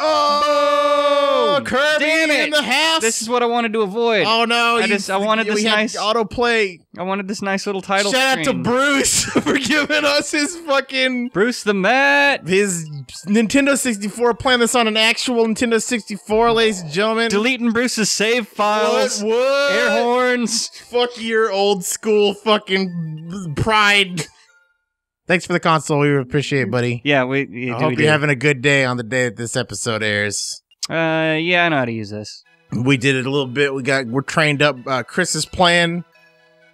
Oh, oh, Kirby Damn it. in the house. This is what I wanted to avoid. oh no! I you- just- I wanted this nice- autoplay. I wanted this nice little title Shout out to. Bruce for giving us his fucking Bruce the Met. his Nintendo 64. Playing this on an actual Nintendo 64, ladies and gentlemen. Deleting Bruce's save what? files. What? Air horns. Fuck your old school fucking pride. Thanks for the console. We appreciate it, buddy. Yeah, we. we I do, hope you're having a good day on the day that this episode airs. Uh, yeah, I know how to use this. We did it a little bit. We got we're trained up. Uh, Chris is playing.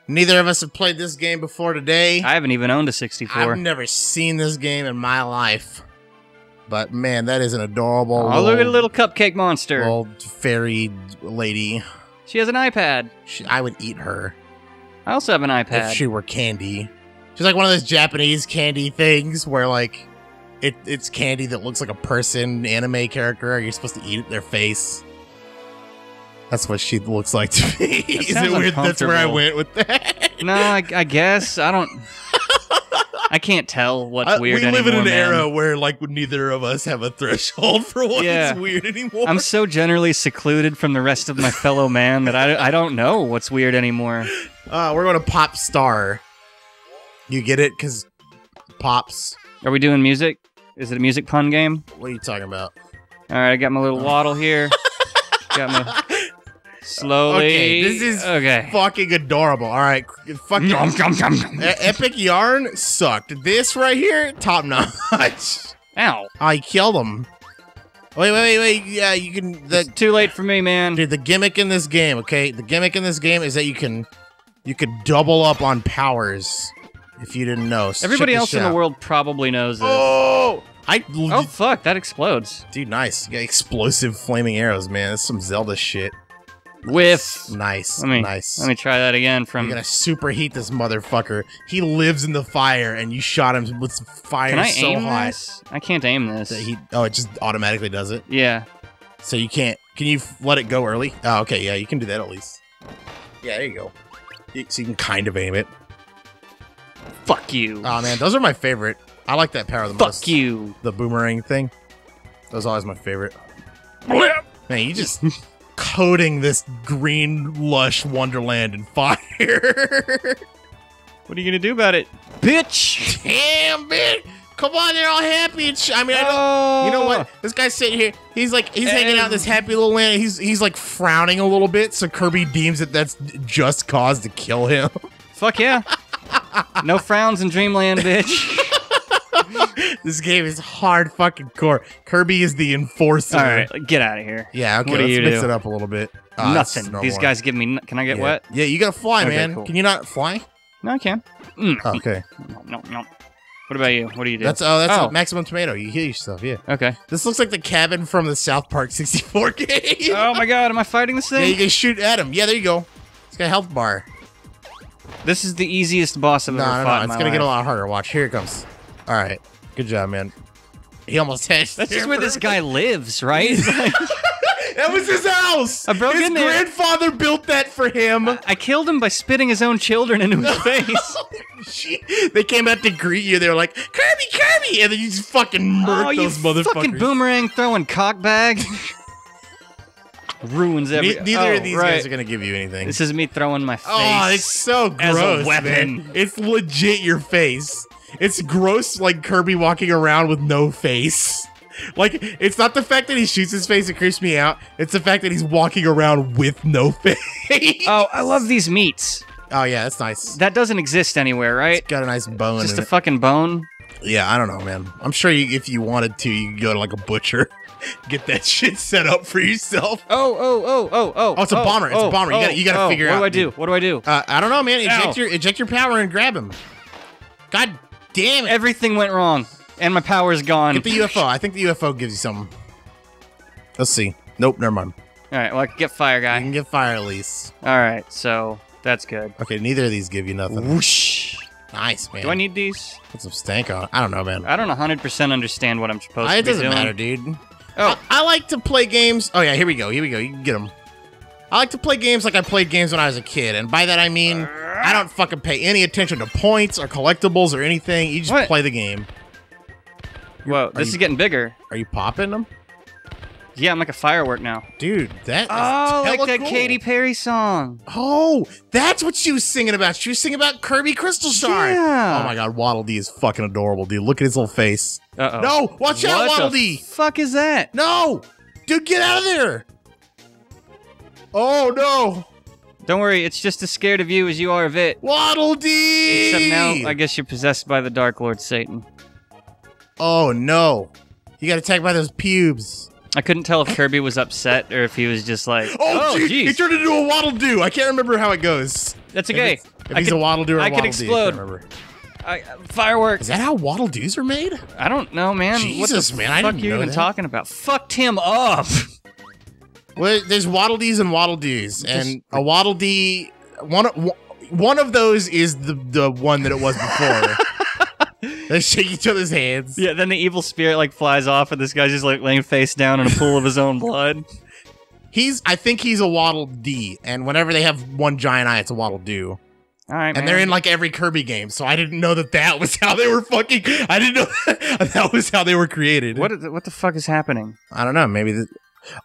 Neither of us have played this game before today. I haven't even owned a 64. I've never seen this game in my life. But man, that is an adorable. oh, look at a little cupcake monster. Old fairy lady. she has an iPad. She, I would eat her I also have an iPad. if she were candy. She's like one of those Japanese candy things where like it it's candy that looks like a person anime character. You're supposed to eat their face. That's what she looks like to me. Is it weird? That's where I went with that. no, I, I guess I don't. I can't tell what's Uh, weird we live in an man. era where like neither of us have a threshold for what is Yeah. weird anymore. I'm so generally secluded from the rest of my fellow man that I, I don't know what's weird anymore. Uh, we're going to Pop Star. You get it? Because Pops. Are we doing music? Is it a music pun game? What are you talking about? All right, I got my little oh. waddle here. got my slowly. Okay, this is okay. Fucking adorable. All right. Fucking Nom, nom, nom, nom. Epic Yarn sucked. This right here, top notch. Ow! I killed him. Wait, wait, wait, wait. Yeah, you can. The, It's too late for me, man. dude, the gimmick in this game, okay? The gimmick in this game is that you can, you can double up on powers. If you didn't know, Everybody else in the world probably knows this. Oh, I. Oh fuck! That explodes. Dude, nice. You got explosive flaming arrows, man. That's some Zelda shit. Whiff. Nice. Let me nice. let me try that again. From You're gonna superheat this motherfucker. He lives in the fire, and you shot him with fire can I so aim hot this? I can't aim this. he. Oh, it just automatically does it. yeah. So you can't. Can you let it go early? Oh, okay. Yeah, you can do that at least. Yeah, there you go. So you can kind of aim it. Fuck you. Oh man, those are my favorite. I like that power the Fuck most. you. The boomerang thing. That was always my favorite. Man, you just coating this green lush wonderland in fire. What are you gonna do about it, bitch? Damn, man. Come on, they're all happy and sh- I mean, I know. Oh. You know what? Oh. This guy's sitting here. He's like, he's hanging out in this happy little land. He's he's like frowning a little bit. So Kirby deems that that's just cause to kill him. Fuck yeah. No frowns in Dreamland, bitch. this game is hard fucking core. Kirby is the enforcer. All right, get out of here. Yeah. Okay. What do let's you mix do? it up a little bit. That's Nothing. normal These one. guys give me. n- Can I get yeah. wet? Yeah, you gotta fly, Okay, man. cool. Can you not fly? No, I can. Mm. Okay. No, no, no. What about you? What do you do? That's oh, that's Oh. a maximum tomato. You heal yourself. Yeah. okay. This looks like the cabin from the South Park 64 game. Oh my god, am I fighting this thing? Yeah, you can shoot at him. Yeah, there you go. It's got a health bar. This is the easiest boss I've No, ever no, fought no. It's gonna get a lot harder. Watch. Here it comes. All right. Good job, man. He almost had. That's just where this guy lives, right? That was his house. I broke his in there. grandfather built that for him. I killed him by spitting his own children into his face. They came out to greet you. They were like, Kirby, Kirby, and then you just fucking murked oh, those motherfuckers. fucking boomerang throwing cockbag. Ruins Ne- every. neither oh, of these right. guys are gonna give you anything. This is me throwing my face. Oh, it's so gross. as a man. weapon. It's legit your face. It's gross like Kirby walking around with no face. Like, it's not the fact that he shoots his face that creeps me out. It's the fact that he's walking around with no face. Oh, I love these meats. Oh, yeah, that's nice. That doesn't exist anywhere, right? It's got a nice bone Just in a it. fucking bone. Yeah, I don't know, man. I'm sure you, if you wanted to, you could go to like a butcher, get that shit set up for yourself. Oh, oh, oh, oh, oh. Oh, it's a bomber. It's a bomber. You gotta- you gotta oh. figure what out, What do I do? What do I do? Uh, I don't know, man. Eject Ow. your eject your power and grab him. God damn it! Everything went wrong, and my power's gone. Get the UFO. I think the UFO gives you something. Let's see. Nope, never mind. All right, well, I can get fire guy. You can get fire at least. All right, so that's good. Okay, neither of these give you nothing. Whoosh. Nice, man. Do I need these? Put some stank on. I don't know, man. I don't 100% understand what I'm supposed I- to it be doesn't doing. matter, dude. Oh, I, I like to play games. Oh yeah, here we go. Here we go. You can get them. I like to play games like I played games when I was a kid, and by that I mean I don't fucking pay any attention to points or collectibles or anything. You just What? play the game. Whoa, this you- is getting bigger. Are you popping them, Yeah, I'm like a firework now. dude? that Oh, like that cool. Katy Perry song. Oh, that's what she was singing about. She was singing about Kirby Crystal Star. Yeah. Oh my god, Waddle Dee is fucking adorable, dude. Look at his little face. Uh oh. No, watch out, Waddle Dee. Fuck is that? No, dude, get out of there. Oh no, Don't worry, it's just as scared of you as you are of it. Waddle Dee. Except now, I guess you're possessed by the Dark Lord Satan. Oh no, you got attacked by those pubes. I couldn't tell if Kirby was upset or if he was just like, Oh, oh, jeez, jeez, he turned into a Waddle Doo. I can't remember how it goes. that's If okay. If I he's could- a Waddle a I could Waddle Dee, I can't explode. remember. I, uh, fireworks. Is that how Waddle Doos are made? I don't know, man. Jesus, what the man, I didn't you know even that. talking about? Fucked him up. Well, there's Waddle Dees and Waddle Doos, and a Waddle Dee one one of those is the the one that it was before. they shake each other's hands. yeah, then the evil spirit like flies off, and this guy's just like laying face down in a pool of his own blood. He's I think he's a Waddle Dee, and whenever they have one giant eye, it's a Waddle Doo. All right, And man. they're in like every Kirby game, so I didn't know that that was how they were fucking. I didn't know that was how they were created. what? is- What the fuck is happening? I don't know. Maybe. The,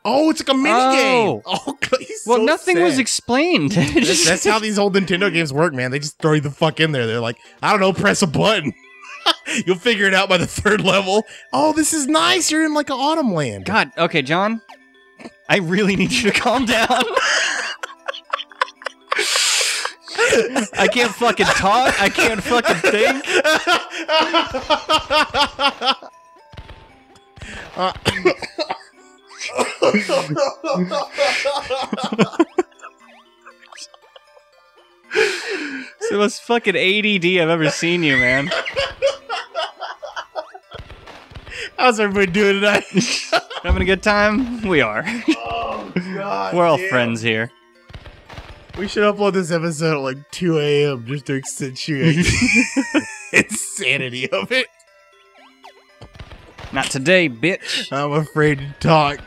oh, it's like a mini oh. game. Oh, Well, so nothing was explained. That's, that's how these old Nintendo games work, man. They just throw you the fuck in there. They're like, I don't know, press a button. You'll figure it out by the third level. Oh, this is nice. You're in like an autumn land. God. Okay, Jon. I really need you to calm down. I can't fucking talk. I can't fucking think. Uh, It's the most fucking ADD I've ever seen you, man. How's everybody doing tonight? Having a good time? We are. oh, God. We're all damn. friends here. We should upload this episode at like 2 a.m. just to accentuate the insanity of it. Not today, bitch. I'm afraid to talk.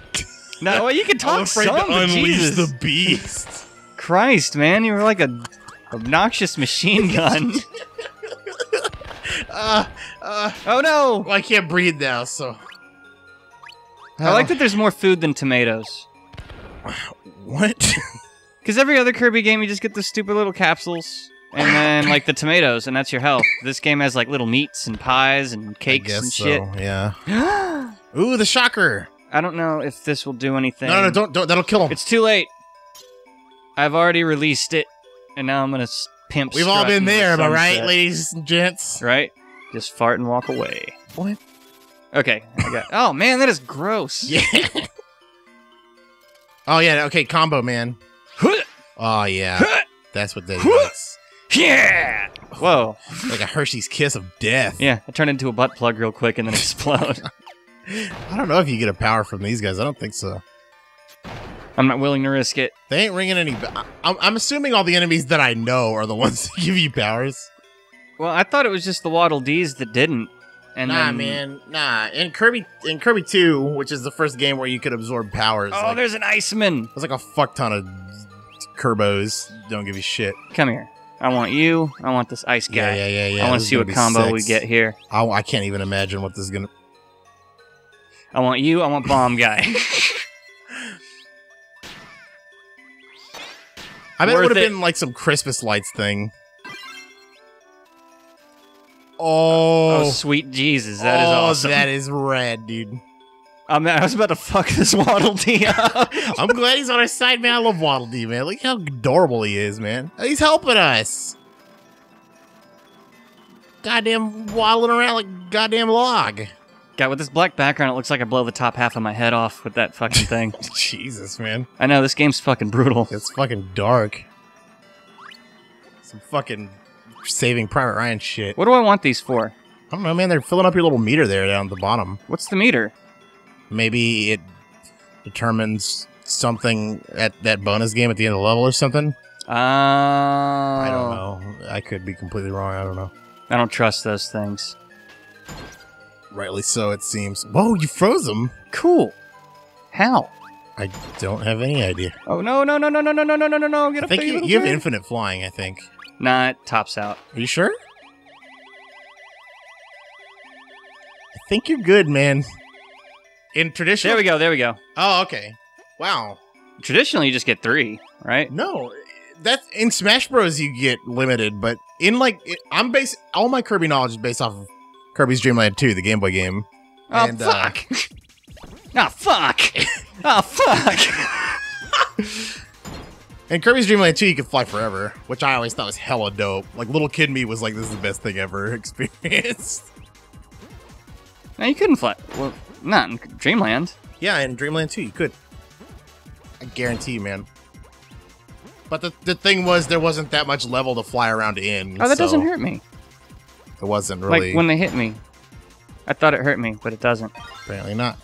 No, well, you can I'm talk afraid some, to unleash Jesus the beast. Christ, man, you were like a obnoxious machine gun. Uh, uh, oh no! well, I can't breathe now, so. I like that there's more food than tomatoes. What? Because every other Kirby game, you just get the stupid little capsules and then like the tomatoes, and that's your health. This game has like little meats and pies and cakes and so, shit. Yeah. Ooh, the shocker. I don't know if this will do anything. No, no, don't, don't. That'll kill him. It's too late. I've already released it, and now I'm gonna pimp. We've all been there, am I right, ladies and gents? Right? Just fart and walk away. What? Okay, I got. Oh man, that is gross. Yeah. oh yeah. Okay, combo man. Oh yeah. That's what that is. Yeah. Whoa. Like a Hershey's kiss of death. Yeah, I turned into a butt plug real quick and then explode. I don't know if you get a power from these guys. I don't think so. I'm not willing to risk it. They ain't ringing any. I'm, I'm assuming all the enemies that I know are the ones that give you powers. Well, I thought it was just the Waddle Dees that didn't. And nah, then, man, nah. In Kirby, in Kirby Two, which is the first game where you could absorb powers, Oh, like, there's an Iceman. there's like a fuck ton of Kerbos. Don't give you shit. Come here. I want you. I want this ice guy. Yeah, yeah, yeah, yeah. I want to see what combo we get here. I, I can't even imagine what this is gonna. I want you. I want bomb guy. I bet it would have been like some Christmas lights thing. Oh, oh, sweet Jesus, that is oh, awesome. That is rad, dude. Um, I was about to fuck this Waddle Dee up. I'm glad he's on our side, man. I love Waddle Dee, man. Look how adorable he is, man. He's helping us. Goddamn waddling around like goddamn log. God, with this black background, it looks like I blow the top half of my head off with that fucking thing. Jesus, man. I know this game's fucking brutal. It's fucking dark. Some fucking saving Private Ryan shit. What do I want these for? I don't know, man. They're filling up your little meter there down at the bottom. What's the meter? Maybe it determines something at that bonus game at the end of the level or something. Uh, I don't know. I could be completely wrong. I don't know. I don't trust those things. Rightly so, it seems. Whoa, you froze them. Cool. How? I don't have any idea. Oh no no no no no no no no no no no! Get I up think there, you, you have infinite flying. I think. Nah, it tops out. Are you sure? I think you're good, man. In traditional. There we go. There we go. Oh, okay. Wow. Traditionally, you just get three, right? No, that's in Smash Bros. You get limited, but in like it, I'm based all my Kirby knowledge is based off of Kirby's Dream Land 2, the Game Boy game. Oh And, uh, fuck! oh fuck! oh fuck! In Kirby's Dream Land 2, you could fly forever, which I always thought was hella dope. Like little kid me was like, "This is the best thing ever experienced." no, you couldn't fly. Well, not in Dreamland. yeah, in Dreamland 2, you could. I guarantee, you, man. But the, the thing was, there wasn't that much level to fly around in. Oh, that so doesn't hurt me. It wasn't really. Like when they hit me, I thought it hurt me, but it doesn't. apparently not.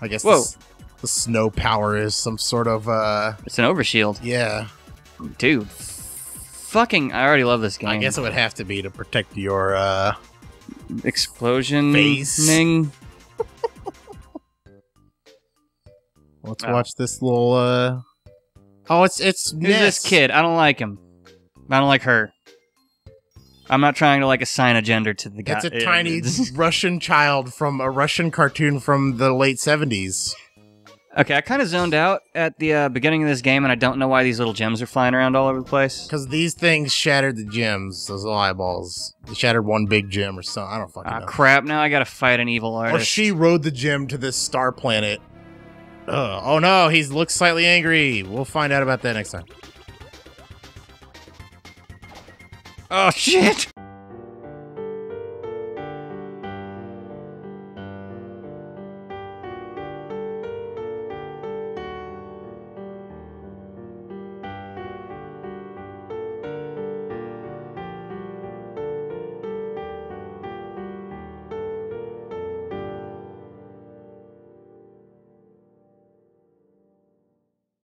I guess Whoa. this- the snow power is some sort of uh It's an overshield, yeah. dude. Fucking, I already love this game. I guess it would have to be to protect your uh explosion. Face. Let's Oh. watch this little uh Oh, it's it's Who's this kid? I don't like him. I don't like her. I'm not trying to like assign a gender to the guy. It's a tiny Russian child from a Russian cartoon from the late 70s. Okay, I kind of zoned out at the uh, beginning of this game, and I don't know why these little gems are flying around all over the place. Because these things shattered the gems, those little eyeballs. They shattered one big gem or something. I don't fucking Ah, know. crap! Now I gotta fight an evil artist. Or she rode the gem to this star planet. Ugh. Oh no, he looks slightly angry. We'll find out about that next time. Oh shit!